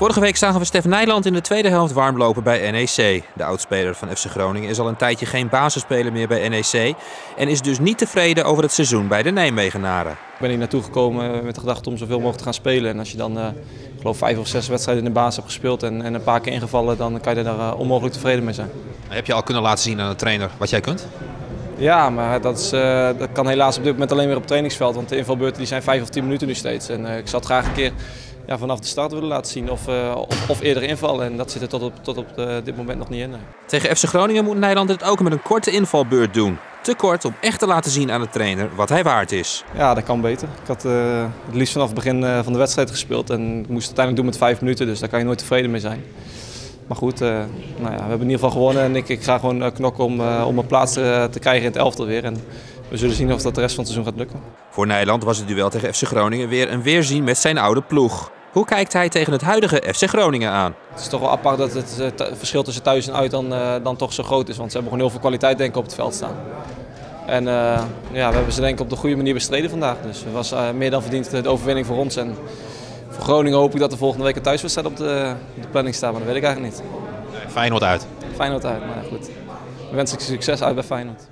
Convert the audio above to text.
Vorige week zagen we Stef Nijland in de tweede helft warmlopen bij NEC. De oudspeler van FC Groningen is al een tijdje geen basisspeler meer bij NEC en is dus niet tevreden over het seizoen bij de Nijmegenaren. Ik ben hier naartoe gekomen met de gedachte om zoveel mogelijk te gaan spelen. En als je dan, uh, ik geloof, vijf of zes wedstrijden in de basis hebt gespeeld en, en een paar keer ingevallen, dan kan je daar uh, onmogelijk tevreden mee zijn. Heb je al kunnen laten zien aan de trainer wat jij kunt? Ja, maar dat, is, uh, dat kan helaas op dit moment alleen weer op het trainingsveld. Want de invalbeurten die zijn vijf of tien minuten nu steeds. En ik zat graag een keer ja, vanaf de start willen laten zien of, uh, of, of, eerder invallen. En dat zit er tot op, tot op dit moment nog niet in. Tegen FC Groningen moet Nederland het ook met een korte invalbeurt doen. Te kort om echt te laten zien aan de trainer wat hij waard is. Ja, dat kan beter. Ik had het liefst vanaf het begin van de wedstrijd gespeeld. En ik moest het uiteindelijk doen met vijf minuten, dus daar kan je nooit tevreden mee zijn. Maar goed, nou ja, we hebben in ieder geval gewonnen. En ik, ik ga gewoon knokken om, om een plaats te, te krijgen in het elftal weer. En we zullen zien of dat de rest van het seizoen gaat lukken. Voor Nederland was het duel tegen FC Groningen weer een weerzien met zijn oude ploeg. Hoe kijkt hij tegen het huidige FC Groningen aan? Het is toch wel apart dat het verschil tussen thuis en uit dan, uh, dan toch zo groot is. Want ze hebben gewoon heel veel kwaliteit denk ik op het veld staan. En uh, ja, we hebben ze denk ik op de goede manier bestreden vandaag. Dus het was uh, meer dan verdiend de overwinning voor ons. En voor Groningen hoop ik dat er volgende week een thuiswedstrijd op de, op de planning staat. Maar dat weet ik eigenlijk niet. Feyenoord uit. Feyenoord uit, maar goed. Dan wens ik succes uit bij Feyenoord.